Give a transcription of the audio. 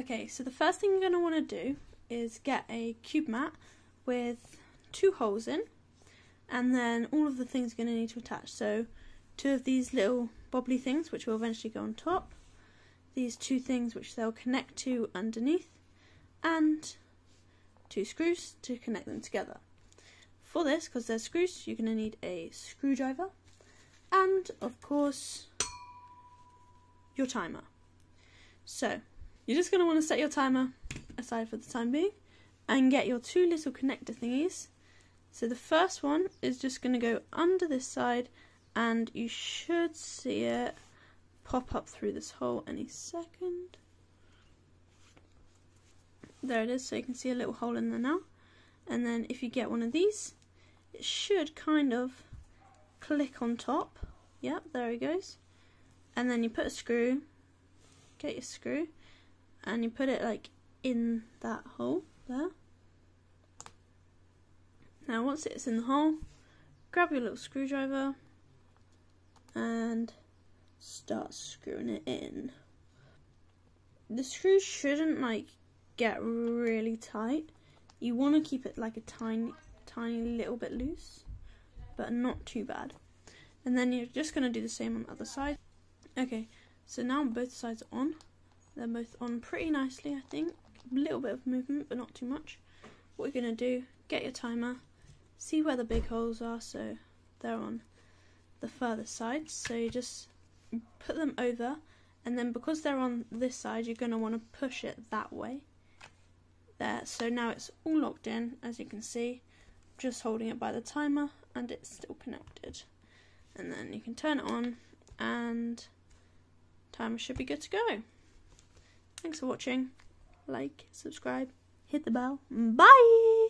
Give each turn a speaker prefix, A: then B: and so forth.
A: Okay, so the first thing you're going to want to do is get a cube mat with two holes in, and then all of the things you're going to need to attach. So, two of these little bobbly things, which will eventually go on top, these two things which they'll connect to underneath, and two screws to connect them together. For this, because they're screws, you're going to need a screwdriver, and of course, your timer. So, you're just going to want to set your timer aside for the time being and get your two little connector thingies. So the first one is just going to go under this side and you should see it pop up through this hole any second. There it is, so you can see a little hole in there now. And then if you get one of these, it should kind of click on top. Yep, there it goes. And then you put a screw, get your screw, and you put it like in that hole there. Now once it's in the hole, grab your little screwdriver and start screwing it in. The screws shouldn't like get really tight. You want to keep it like a tiny, tiny little bit loose, but not too bad. And then you're just going to do the same on the other side. Okay, so now both sides are on. They're both on pretty nicely, I think. A little bit of movement, but not too much. What you're going to do, get your timer, see where the big holes are, so they're on the further side. So you just put them over, and then because they're on this side, you're going to want to push it that way. There, so now it's all locked in, as you can see. Just holding it by the timer, and it's still connected. And then you can turn it on, and timer should be good to go. Thanks for watching. Like, subscribe, hit the bell. Bye!